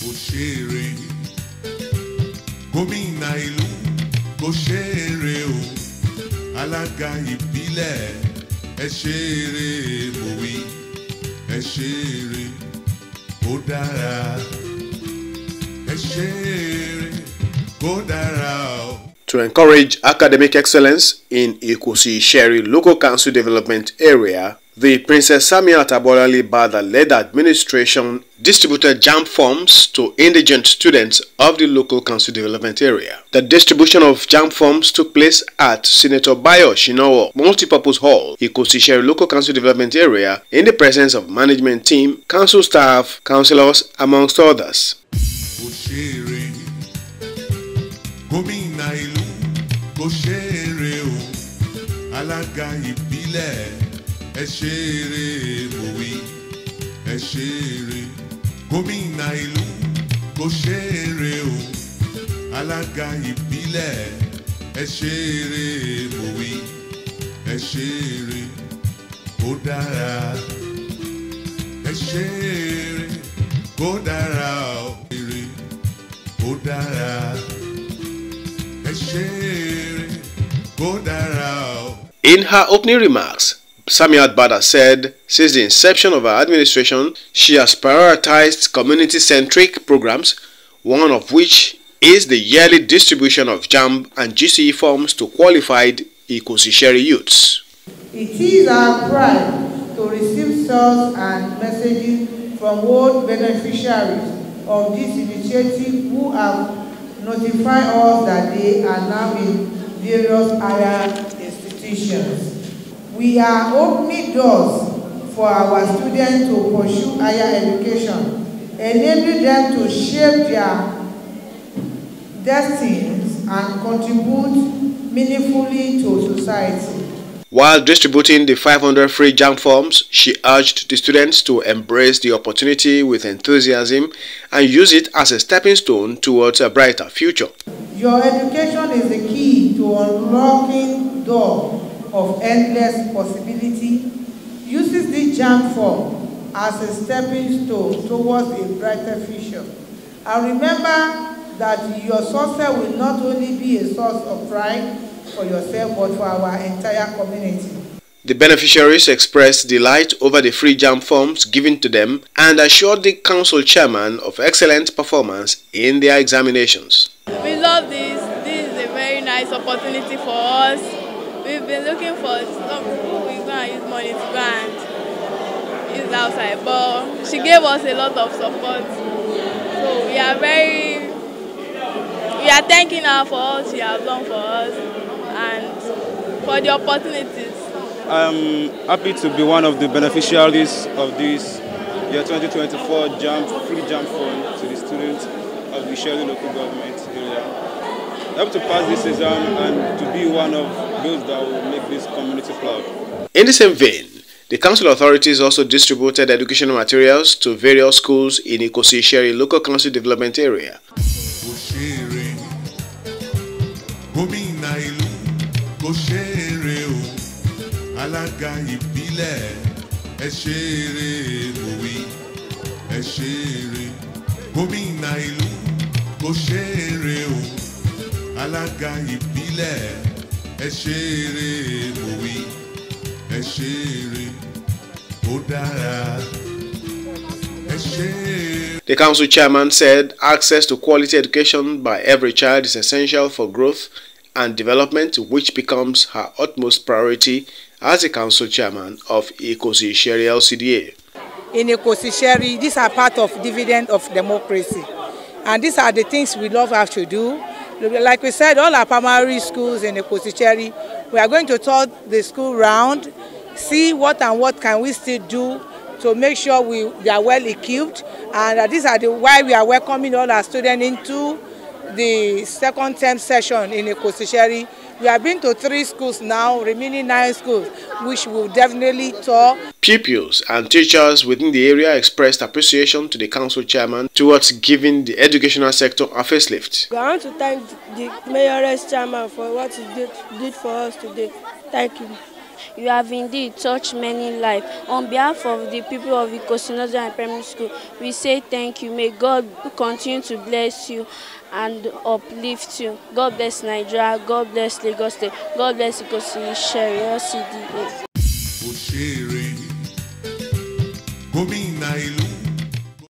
kò ṣeré gómìnà ìlú kò ṣeré o. Alága ìbílẹ̀ ẹ ṣeré mòwe ẹ ṣeré kó dára. Ẹ ṣeré kó dára o. To encourage academic excellence in Ikosi Sherry Local Council Development Area, the Princess Samiat Abolanle Bada led administration distributed JAMB forms to indigent students of the local council development area. The distribution of JAMB forms took place at Senator Bayo Osinowo Multipurpose Hall, Ikosi-Isheri Local Council Development Area, in the presence of management team, council staff, councillors, amongst others. ẹ mòwe ẹ gómìnà ìlú kò ṣe o. Alága ìbílẹ̀ ẹ mòwe ẹ ṣe dára. Ẹ ṣe dára o. Eré. Kó dára. Ẹ ṣe dára o. In her opening remarks, Samiat Bada said since the inception of her administration, she has prioritized community centric programs, one of which is the yearly distribution of JAMB and GCE forms to qualified Ikosi-Isheri youths. It is our pride to receive source and messages from all beneficiaries of this initiative who have notified us that they are now in various higher institutions. We are opening doors for our students to pursue higher education, enabling them to shape their destinies and contribute meaningfully to society. While distributing the 500 free JAMB forms, she urged the students to embrace the opportunity with enthusiasm and use it as a stepping stone towards a brighter future. Your education is the key to unlocking door of endless possibility. Uses the JAMB form as a stepping stone towards a brighter future. And remember that your success will not only be a source of pride for yourself but for our entire community. The beneficiaries expressed delight over the free JAMB forms given to them and assured the council chairman of excellent performance in their examinations. We love this. This is a very nice opportunity for us. We've been looking for some people we go and use money to go and use outside, but she gave us a lot of support. So we are very, we are thanking her for all she has done for us and for the opportunities. I'm happy to be one of the beneficiaries of this year 2024 jump, free jump fund to the students of the Shelly local government area. I hope to pass this exam and to be one of those that will make this community proud. In the same vein, the council authorities also distributed educational materials to various schools in Ikosi-Isheri local council development area. gómìnà ìlú kò ṣeré o alága ìbílẹ̀ ẹ ẹ ṣeré kó dára ẹ. The council chairman said access to quality education by every child is essential for growth and development, which becomes her utmost priority as the council chairman of Ikosi Sherry LCDA. in Ekosisheri, these are part of dividend of democracy. And these are the things we love how to do. Like we said, all our primary schools in Ekosisheri, we are going to tour the school round, see what and what can we still do to make sure we, we are well equipped. And uh, these are the why we are welcoming all our students into the second term session in Ekosisheri. We have been to three schools now, remaining nine schools, which will definitely tour Pupils and teachers within the area expressed appreciation to the council chairman towards giving the educational sector a facelift. I want to thank the mayoress chairman for what he did, did for us today. Thank you. You have indeed touched many lives. On behalf of the people of Ikosi Nursery Primary School, we say thank you. May God continue to bless you and uplift you. God bless Nigeria. God bless Lagos State. God bless Ikosi